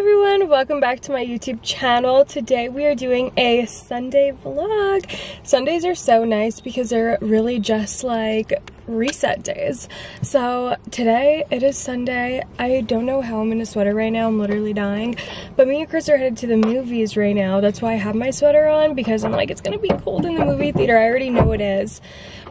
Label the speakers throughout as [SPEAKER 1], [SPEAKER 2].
[SPEAKER 1] everyone, welcome back to my YouTube channel. Today we are doing a Sunday vlog. Sundays are so nice because they're really just like reset days. So today it is Sunday. I don't know how I'm in a sweater right now. I'm literally dying. But me and Chris are headed to the movies right now. That's why I have my sweater on because I'm like, it's gonna be cold in the movie theater. I already know it is.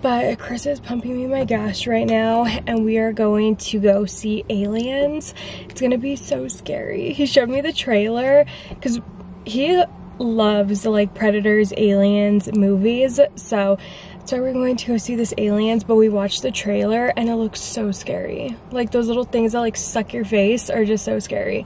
[SPEAKER 1] But Chris is pumping me my gas right now and we are going to go see Aliens. It's gonna be so scary. He showed me the trailer because he loves like Predators, Aliens movies. So that's why we're going to go see this Aliens, but we watched the trailer and it looks so scary. Like those little things that like suck your face are just so scary.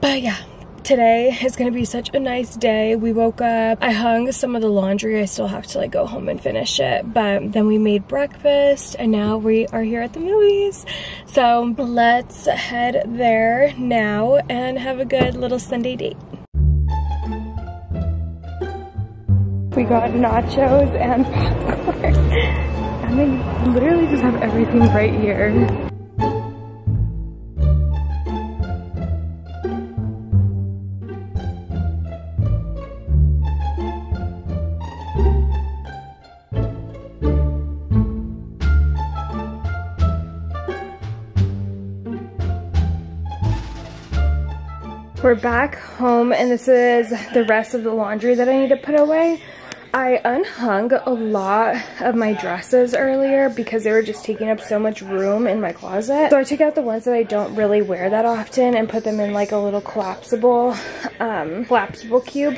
[SPEAKER 1] But yeah, today is gonna be such a nice day. We woke up i hung some of the laundry i still have to like go home and finish it. But then we made breakfast and now we are here at the movies. So let's head there now and have a good little sunday date. We got nachos and popcorn. And they literally just have everything right here We're back home and this is the rest of the laundry that I need to put away. I unhung a lot of my dresses earlier because they were just taking up so much room in my closet. So I took out the ones that I don't really wear that often and put them in like a little collapsible, um, collapsible cube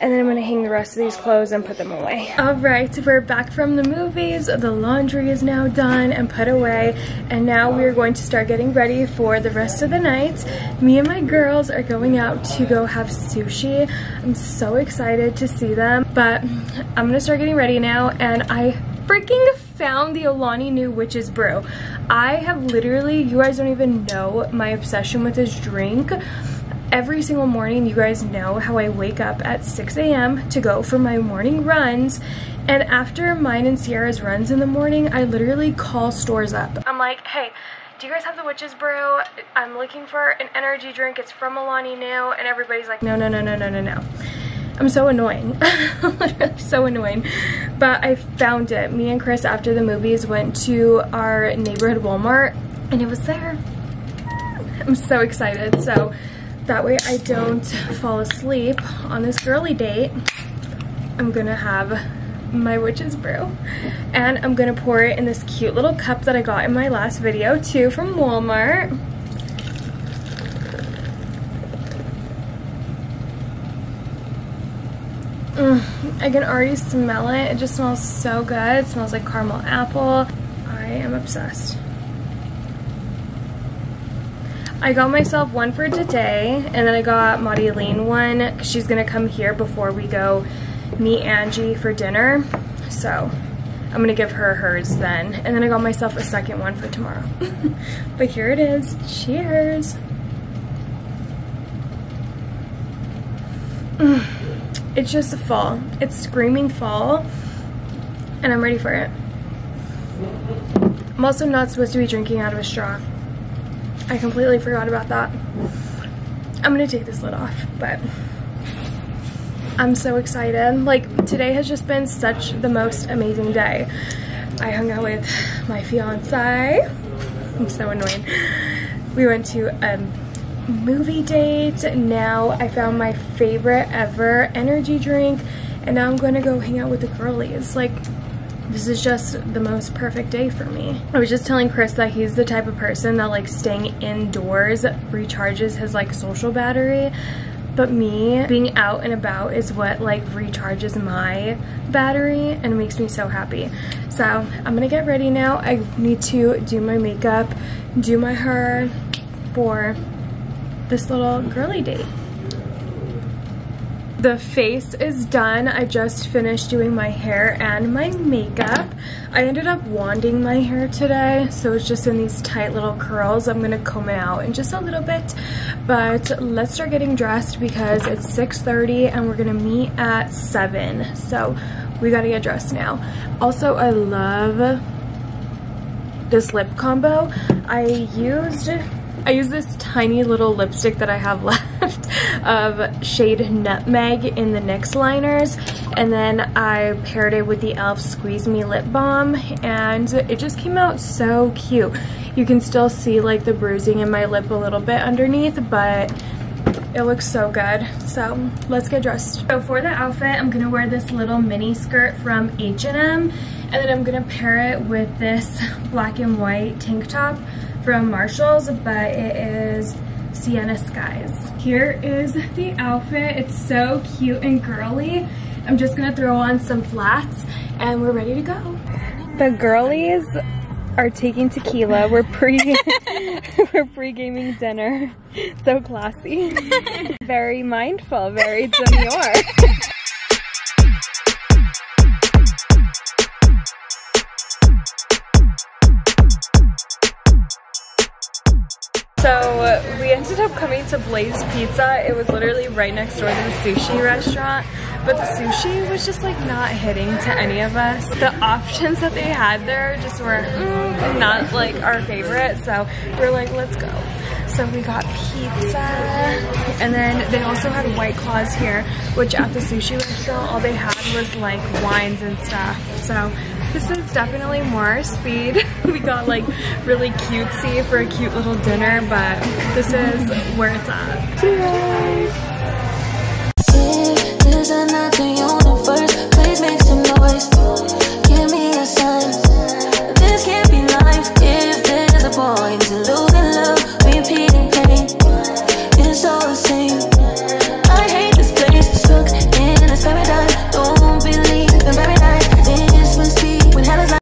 [SPEAKER 1] and then I'm gonna hang the rest of these clothes and put them away. All right, we're back from the movies. The laundry is now done and put away, and now we are going to start getting ready for the rest of the night. Me and my girls are going out to go have sushi. I'm so excited to see them, but I'm gonna start getting ready now, and I freaking found the Alani Nu Witch's Brew. I have literally, you guys don't even know my obsession with this drink every single morning you guys know how I wake up at 6 a.m. to go for my morning runs and after mine and Sierra's runs in the morning I literally call stores up. I'm like hey do you guys have the witch's brew? I'm looking for an energy drink. It's from Alani Nu and everybody's like no no no no no no no. I'm so annoying. So annoying. But I found it. Me and Chris after the movies went to our neighborhood Walmart and it was there. I'm so excited. So that way I don't fall asleep on this girly date. I'm gonna have my witch's brew and I'm gonna pour it in this cute little cup that I got in my last video too from Walmart. Mm, I can already smell it. It just smells so good. It smells like caramel apple. I am obsessed. I got myself one for today, and then I got Maudie one because she's to come here before we go meet Angie for dinner. So I'm to give her hers then. And then I got myself a second one for tomorrow. but here it is. Cheers. Mm. It's just a fall. It's screaming fall. And I'm ready for it. I'm also not supposed to be drinking out of a straw. I completely forgot about that. I'm gonna take this lid off, but I'm so excited. Like, today has just been such the most amazing day. I hung out with my fiance. I'm so annoying. We went to a movie date. Now I found my favorite ever energy drink. And now I'm gonna go hang out with the girlies. Like, this is just the most perfect day for me. I was just telling Chris that he's the type of person that like staying indoors recharges his like social battery. But me being out and about is what like recharges my battery and makes me so happy. So i'm gonna get ready now. I need to do my makeup do my hair for this little girly date The face is done. I just finished doing my hair and my makeup. I ended up wanding my hair today, so it's just in these tight little curls. I'm gonna comb it out in just a little bit, but let's start getting dressed because it's 6.30 and we're gonna meet at 7. So we gotta get dressed now. Also, I love this lip combo. I used I use this tiny little lipstick that I have left of shade Nutmeg in the NYX liners and then I paired it with the e.l.f. Squeeze Me Lip Balm and it just came out so cute. You can still see like the bruising in my lip a little bit underneath but it looks so good. So let's get dressed. So for the outfit, I'm gonna wear this little mini skirt from H&M and then I'm gonna pair it with this black and white tank top from Marshalls, but it is Sienna Skies. Here is the outfit. It's so cute and girly. I'm just gonna throw on some flats and we're ready to go. The girlies are taking tequila. We're pre we're pre-gaming dinner. So classy. very mindful, very demure. So we ended up coming to Blaze Pizza. It was literally right next door to the sushi restaurant, but the sushi was just like not hitting to any of us. The options that they had there just were mm, not like our favorite, so we're like, let's go. So we got pizza, and then they also had White Claws here, which at the sushi restaurant, all they had was like wines and stuff. So this is definitely more speed. we got like really cutesy for a cute little dinner, but this is where it's at. Cheers!